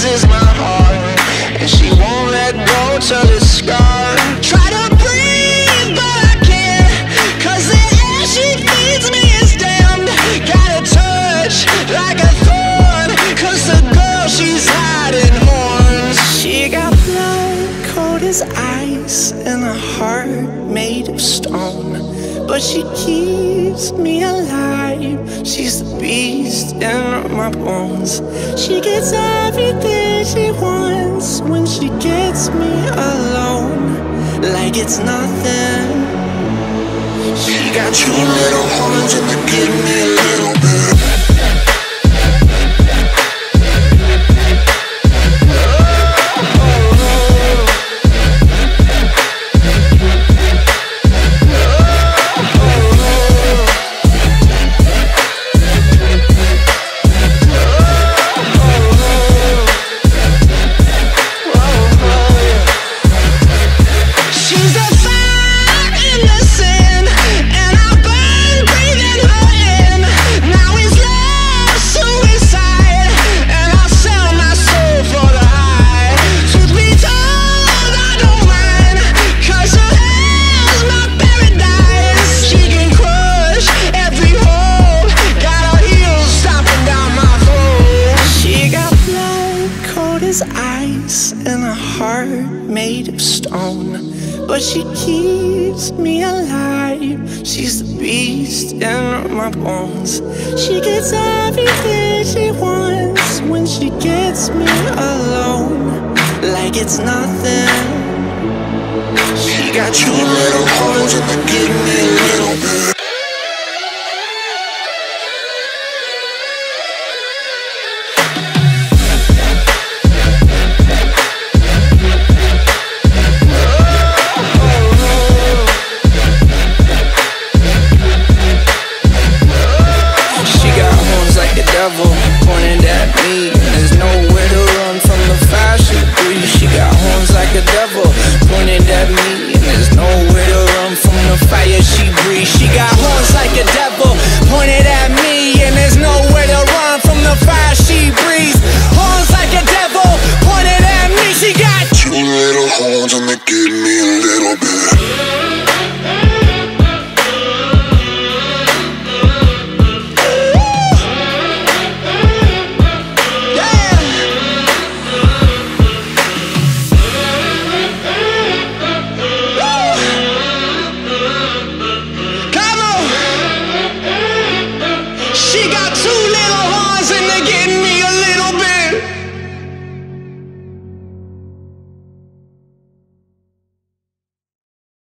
squeezes my heart And she won't let go till it's scarred Try to breathe, but I can't Cause the air she feeds me is damned Got a touch like a thorn Cause the girl, she's hiding horns She got blood cold as ice And a heart made of stone but she keeps me alive. She's the beast in my bones. She gets everything she wants when she gets me alone, like it's nothing. She got two little horns and they give me a little bit. As ice and a heart made of stone. But she keeps me alive. She's the beast in my bones. She gets everything she wants when she gets me alone, like it's nothing. She got two little horns and they give me a little bit. Give me a little bit.